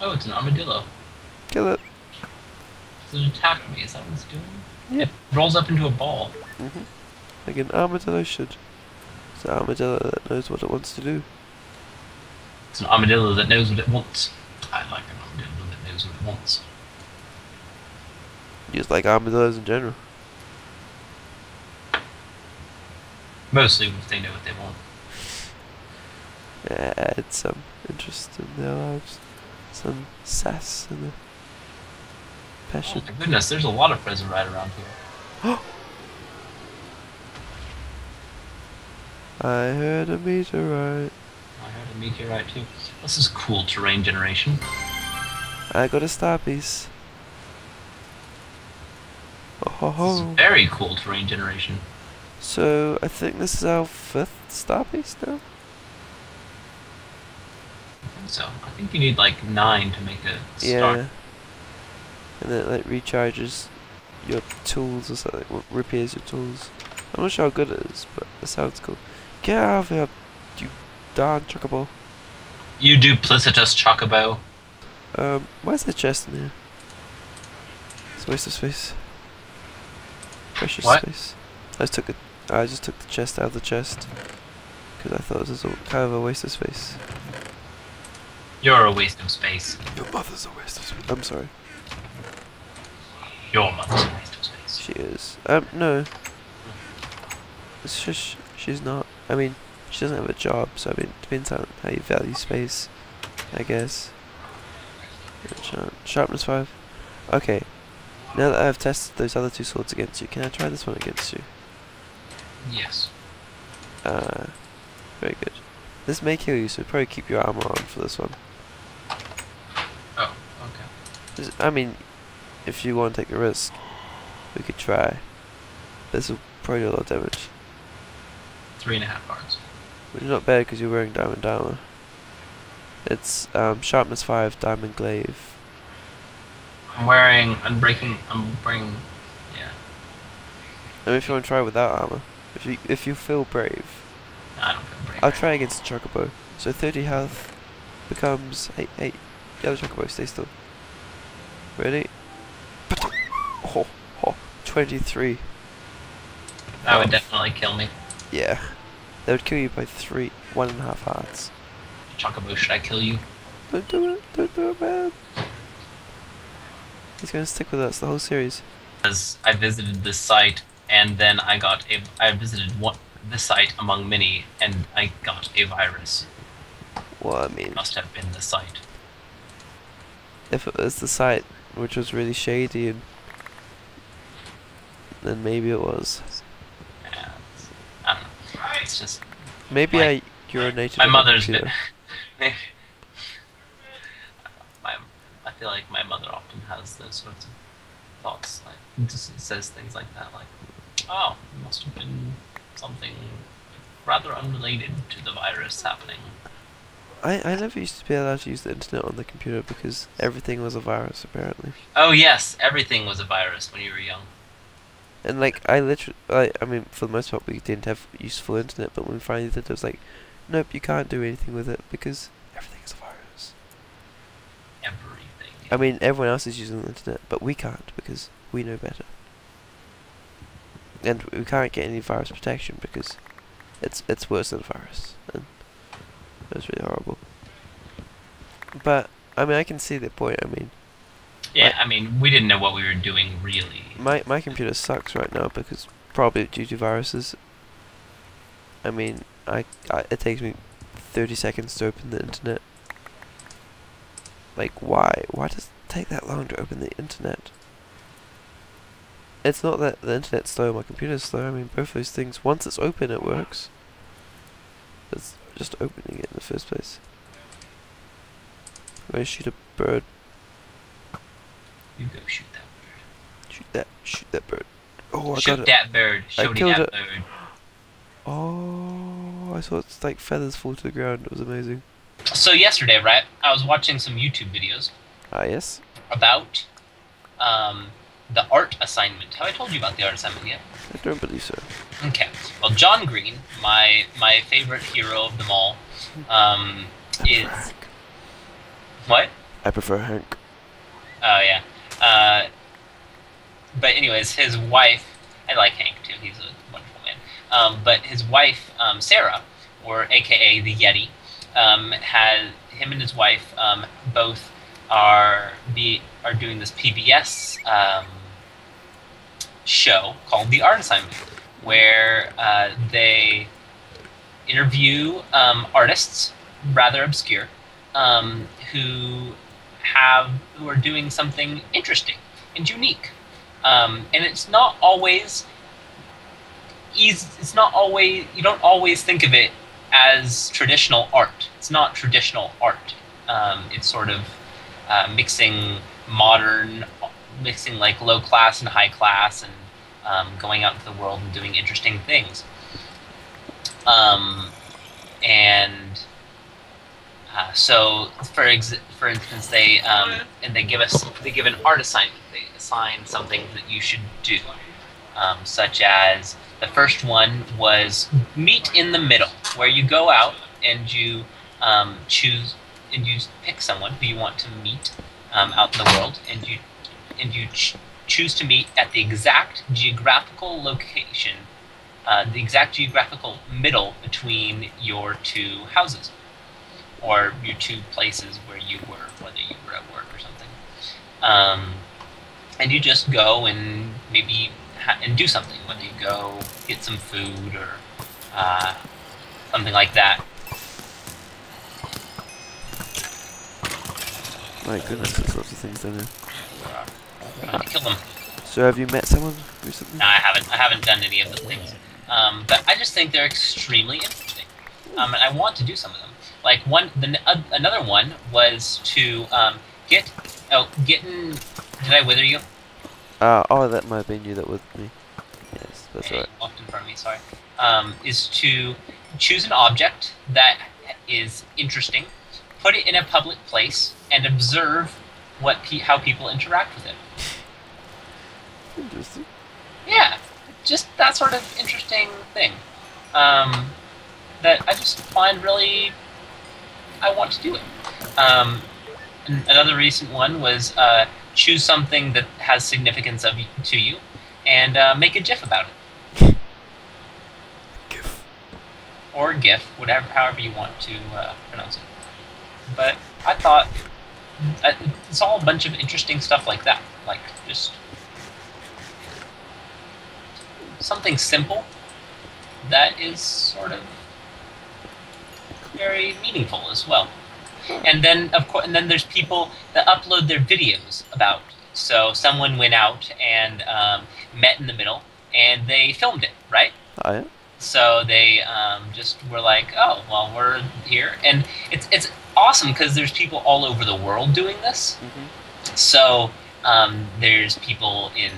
Oh, it's an armadillo. Kill it. Does it attack me? Is that what it's doing? Yeah. It rolls up into a ball. Mm -hmm. Like an armadillo should. It's an armadillo that knows what it wants to do. It's an armadillo that knows what it wants. I like an armadillo that knows what it wants. Just like armadillos in general. Mostly if they know what they want. Add some interest in their lives. Some sass and the Oh passion. my goodness, there's a lot of present right around here. I heard a meteorite. I heard a meteorite too. This is cool terrain generation. I got a star piece. Oh ho This is ho. very cool terrain generation. So I think this is our fifth star piece now. Think so. I think you need like nine to make a start. Yeah. And then it like recharges your tools or something, repairs your tools. I'm not sure how good it is, but it sounds cool. Get out of here, you darn chocobo. You duplicitous chocobo. Um, why is there chest in here? It's a waste of space. Precious What? space. I just took it. I just took the chest out of the chest because I thought it was a, kind of a waste of space. You're a waste of space. Your mother's a waste of space. I'm sorry. Your mother's a waste of space. She is. Um, no. It's just she's not. I mean, she doesn't have a job, so I mean, it depends on how you value space, I guess. Sharpness five. Okay. Now that I've tested those other two swords against you, can I try this one against you? Yes. Uh, very good. This may kill you, so probably keep your armor on for this one. I mean, if you want to take the risk, we could try. This will probably do a lot of damage. Three and a half hearts. Which is not bad because you're wearing diamond armor. It's um, sharpness 5, diamond glaive. I'm wearing. I'm breaking. I'm wearing. Yeah. I mean, if you want to try without armor, if you if you feel brave, I don't feel brave. I'll try against the chocobo. So 30 health becomes 8, 8. The other chocobo, stay still. Ready? Oh, oh, 23. That would um, definitely kill me. Yeah. That would kill you by three, one and a half hearts. Chocobo, should I kill you? Don't do it, don't do it, man. He's gonna stick with us the whole series. Because I visited this site, and then I got a. I visited one this site among many, and I got a virus. Well, I mean, Must have been the site. if it was the site which was really shady, and then maybe it was. Yeah, it's- I don't know. It's just Maybe My- I urinated. my mother's been. maybe. My, I feel like my mother often has those sorts of thoughts. Like, just says things like that, like, "Oh, it must have been something rather unrelated to the virus happening." I, I never used to be allowed to use the internet on the computer because everything was a virus apparently. Oh yes, everything was a virus when you were young. And like I literally, I, I mean, for the most part, we didn't have useful internet. But when we finally did, it was like, nope, you can't do anything with it because everything is a virus. Everything. I mean, everyone else is using the internet, but we can't because we know better. And we can't get any virus protection because it's it's worse than a virus, and it's really horrible. But I mean, I can see the point. I mean, yeah, I mean, we didn't know what we were doing really. my my computer sucks right now because probably due to viruses. I mean, I, I it takes me thirty seconds to open the internet. Like, why? Why does it take that long to open the internet? It's not that the internet's slow, my computer's slow. I mean, both those things. Once it's open, it works. It's just opening it in the first place. I'm gonna shoot a bird. You go shoot that bird. Shoot that. Shoot that bird. Oh, I shoot got it. that bird. Shoot killed that it. bird. Oh, I saw its like feathers fall to the ground. It was amazing. So yesterday, right, I was watching some YouTube videos Ah, yes. about um, the art assignment. Have I told you about the art assignment yet? I don't believe so. Okay. Well, John Green, my my favorite hero of them all, um, is Iraq. what? I prefer Hank. Oh yeah. Uh, but anyways, his wife. I like Hank too. He's a wonderful man. Um, but his wife, um, Sarah, or AKA the Yeti, um, had him and his wife um, both are be are doing this PBS um, show called The Art Assignment, where uh, they interview um, artists, rather obscure, um, who have who are doing something interesting and unique. Um, and it's not always easy. It's not always you don't always think of it as traditional art. It's not traditional art. Um, it's sort of uh, mixing modern, mixing like low class and high class, and um, going out into the world and doing interesting things. Um, and uh, so, for ex- for instance, they um, and they give us they give an art assignment. They assign something that you should do, um, such as the first one was meet in the middle, where you go out and you um, choose and you pick someone who you want to meet um, out in the world, and you and you ch- choose to meet at the exact geographical location, uh, the exact geographical middle between your two houses, or your two places where you were, whether you were at work or something. Um, and you just go and maybe ha- and do something, whether you go get some food or uh, something like that. My goodness, there's lots of things down there. Kill them. So have you met someone recently? No, I haven't. I haven't done any of the things, um, but I just think they're extremely interesting, um, and I want to do some of them. Like one, the uh, another one was to um, get oh getting. Did I wither you? Uh, oh, that might have been you that with me. Yes, that's Okay, right. Walked in front of me. Sorry. Um, is to choose an object that is interesting, put it in a public place, and observe what pe- how people interact with it. Interesting. Yeah, just that sort of interesting thing um, that I just find really. I want to do it. Um, another recent one was uh, choose something that has significance of to you, and uh, make a GIF about it Gif. or GIF, whatever, however you want to uh, pronounce it. But I thought uh, it's all a bunch of interesting stuff like that, like just something simple that is sort of very meaningful as well. And then, of course, and then there's people that upload their videos about. So someone went out and um, met in the middle, and they filmed it, right? Oh, yeah? So they um, just were like, "Oh, well, we're here," and it's it's awesome because there's people all over the world doing this. Mm-hmm. So um, there's people in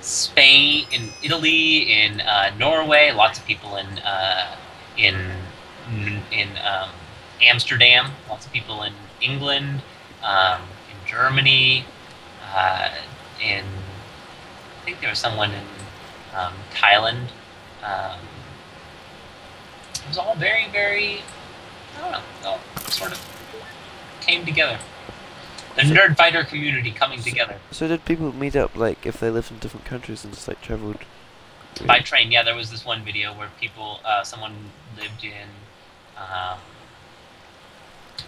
Spain, in Italy, in uh, Norway. Lots of people in uh, in in um, Amsterdam. Lots of people in England, um, in Germany, uh, in I think there was someone in um, Thailand. Um, it was all very, very. I don't know. All sort of came together. The So- nerd fighter community coming together So did people meet up, like, if they lived in different countries and just, like, travelled? by train. Yeah, there was this one video where people, uh, someone lived in um,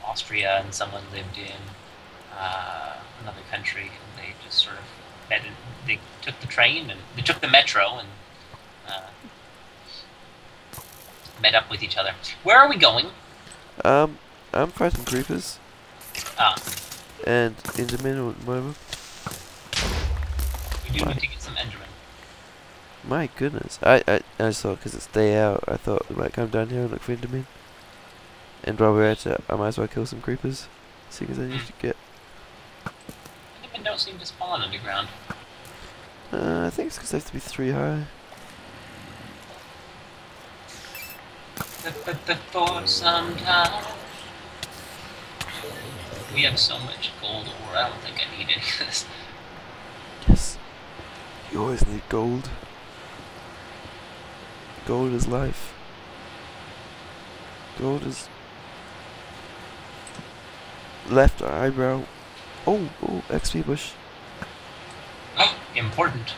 Austria and someone lived in uh, another country, and they just sort of met. In, they took the train and they took the metro and uh, met up with each other. Where are we going? Um, I'm fighting creepers. Ah, And Enderman or whatever. we do Right. need to get some Enderman. My goodness. I, I, I just thought because it's day out, I thought we might come down here and look for Enderman. And while we're at it, I might as well kill some creepers. See, as I need to get. Endermen don't seem to spawn underground. Uh, I think it's because they have to be three high. For some time. We have so much gold ore, I don't think I need any of this. Yes. You always need gold. Gold is life. Gold is left eyebrow. Oh, oh, XP bush. Oh, important.